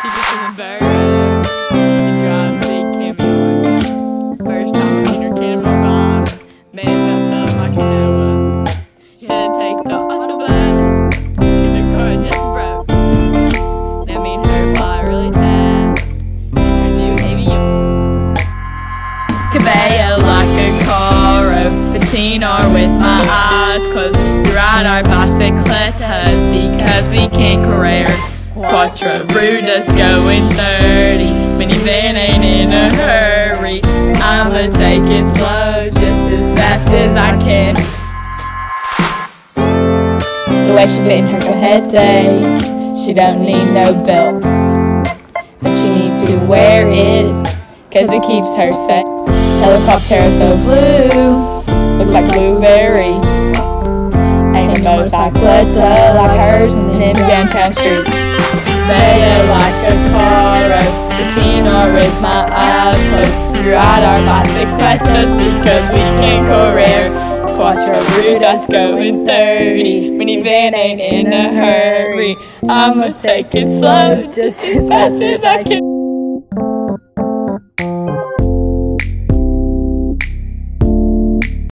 She just in a burrow. She drives big Cameo. First time I seen her kid in my ride. Man, that felt like a Noah. She had to take the autobus. Cause her car just broke. That made her fly really fast. In her new avion. Cabello like a Caro. Patina with my eyes closed. Ride our bicicletas because we can't career. Quattro Brutus going 30. Minivan ain't in a hurry. I'ma take it slow, just as fast as I can. The way she fit in her cohete, eh? she don't need no belt. But she needs to wear it, cause it keeps her set. Helicopter so blue, looks like blueberry. Ain't a motorcycletta like hers in them downtown streets. Bella like a Caro, Patina with my eyes closed. We ride our bicicletas because we can't career. Quattro Brutus going 30. Minivan ain't in a hurry. I'ma take it slow, just as fast as I can.